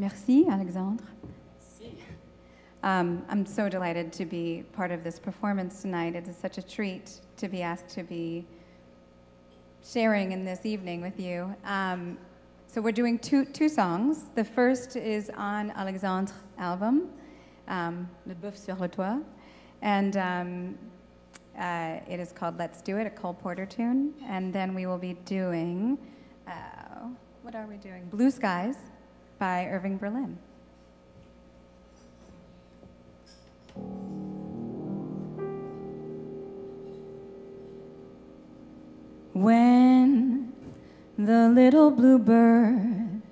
Merci, Alexandre. Um, I'm so delighted to be part of this performance tonight. It is such a treat to be asked to be sharing in this evening with you. Um, so we're doing two, two songs. The first is on Alexandre's album, um, Le Boeuf sur le Toit, and um, uh, it is called Let's Do It, a Cole Porter tune. And then we will be doing, uh, what are we doing? Blue Skies by Irving Berlin. When the little blue bird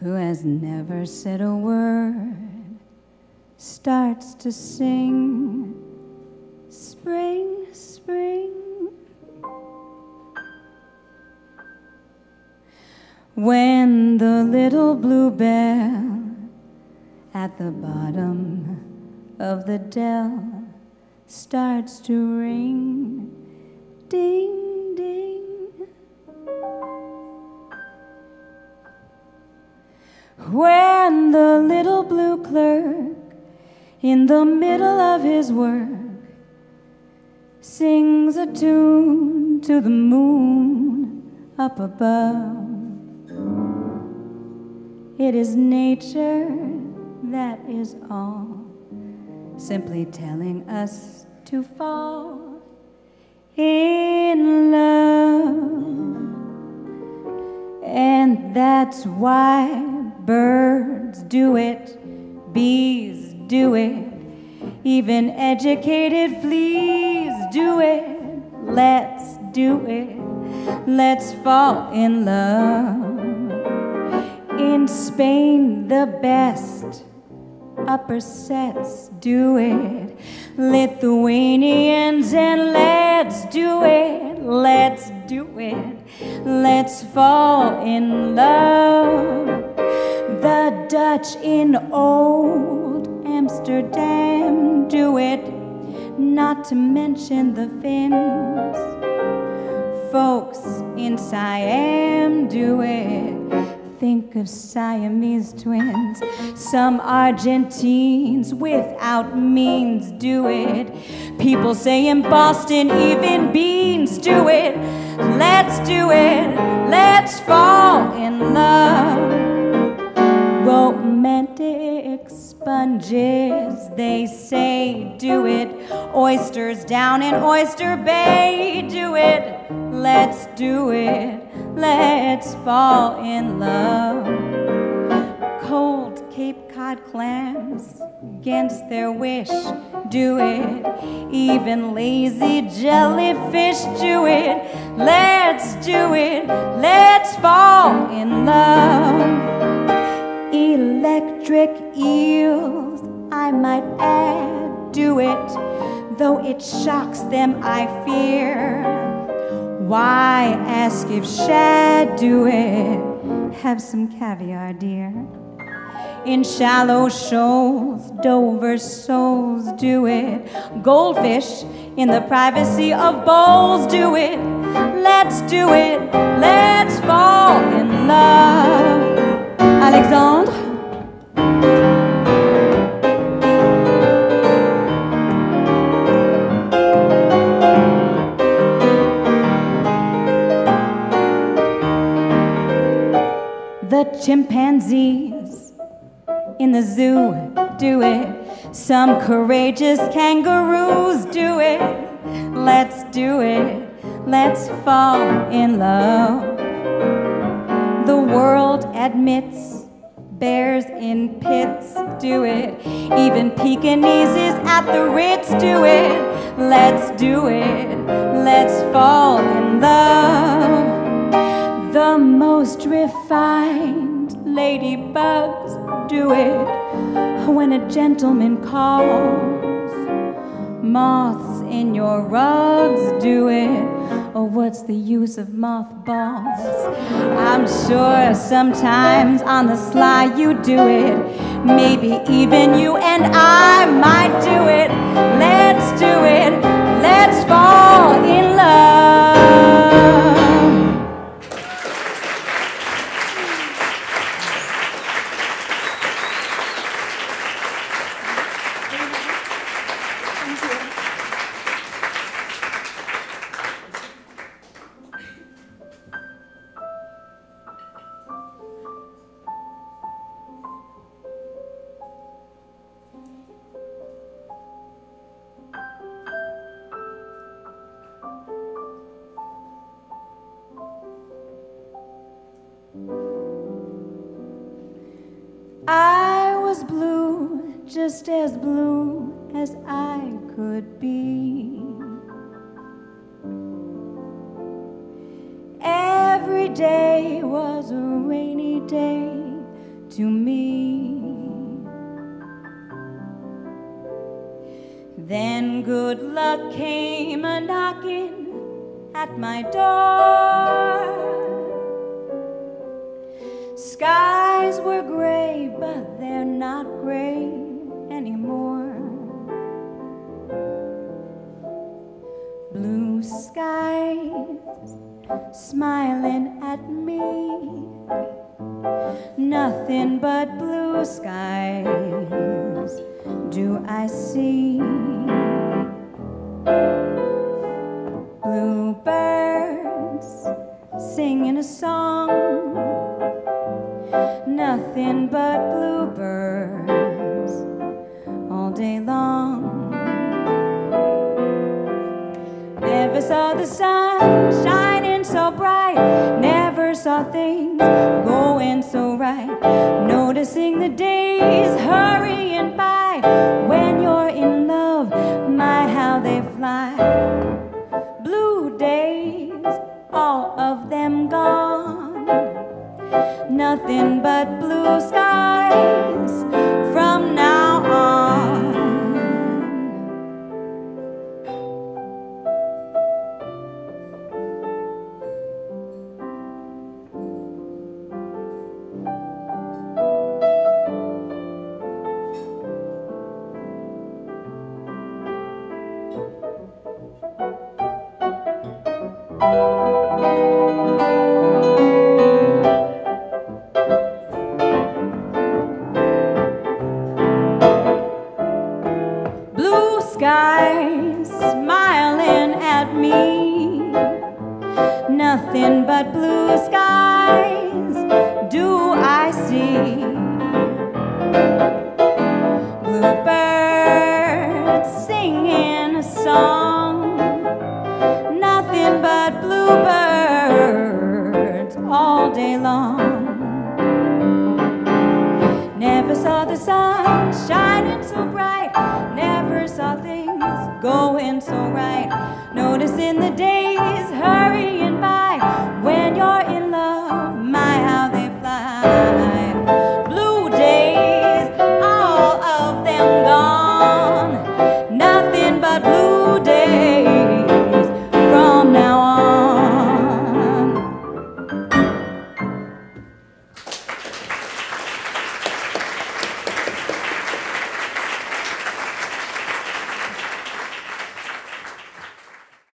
who has never said a word starts to sing spring, spring. When the little blue bell at the bottom of the dell starts to ring, ding, ding. When the little blue clerk in the middle of his work sings a tune to the moon up above. It is nature that is all, simply telling us to fall in love. And that's why birds do it, bees do it, even educated fleas do it. Let's do it. Let's fall in love. In Spain, the best upper sets do it. Lithuanians and Letts do it. Let's do it. Let's fall in love. The Dutch in old Amsterdam do it, not to mention the Finns. Folks in Siam do it. Think of Siamese twins. Some Argentines without means do it. People say in Boston, even beans do it. Let's do it. Let's fall in love romantic sponges, they say, do it. Oysters down in Oyster Bay, do it. Let's do it. Let's fall in love. Cold Cape Cod clams, against their wish, do it. Even lazy jellyfish, do it. Let's do it. Let's fall in love electric eels, I might add, do it, though it shocks them, I fear. Why ask if shad do it? Have some caviar, dear. In shallow shoals, Dover soles do it. Goldfish in the privacy of bowls do it. Let's do it. Let's fall in love. Alexandre chimpanzees in the zoo do it. Some courageous kangaroos do it. Let's do it. Let's fall in love. The world admits bears in pits do it. Even Pekingeses at the Ritz do it. Let's do it. Let's fall in love. The most refined ladybugs do it when a gentleman calls. Moths in your rugs do it Oh, what's the use of mothballs? I'm sure sometimes on the sly you do it. Maybe even you and I might do it. Let's do it. Just as blue as I could be. Every day was a rainy day to me. Then good luck came a knocking at my door. At me. Nothing but blue skies do I see. Bluebirds singing a song. Nothing but bluebirds all day long. Never saw the sun shining so bright. Saw things going so right. Noticing the days hurrying by. When you're in love, my how they fly. Blue days, all of them gone. Nothing but smiling at me. Nothing but blue skies song. Nothing but bluebirds all day long. Never saw the sun shining so bright. Never saw things going so right. Noticing the hurry